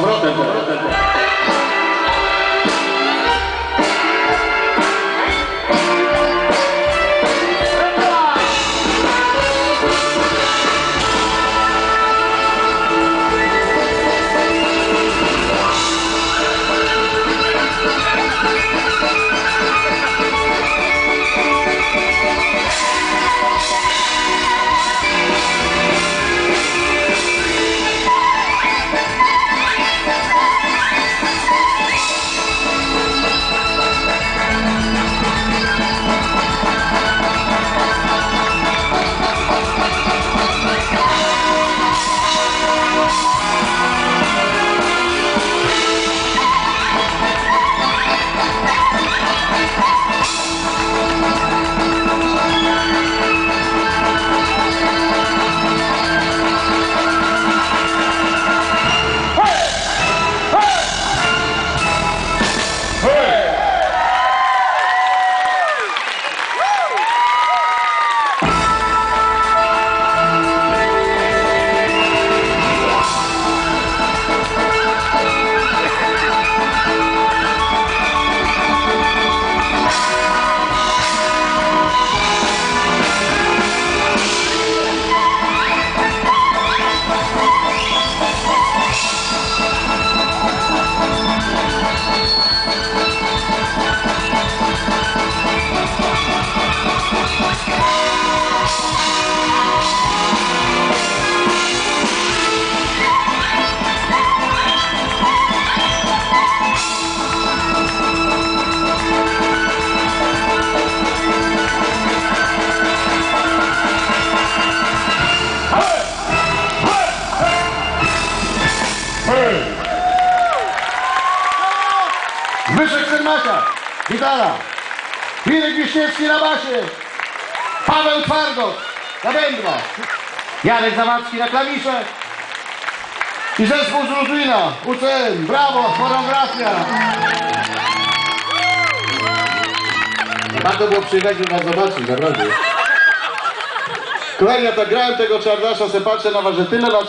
Amrot, amrot, amrot. Gitara. Mirek Wiśniewski na basie. Paweł Twardot na bębnach. Janek Zawadzki na klawisze. I zespół z Lublina, UCM, brawo, choreografia. Warto było przyjechać i nas zobaczyć, naprawdę. Kochani, ja tak grałem tego czardasza, se patrzę na was, że tyle lat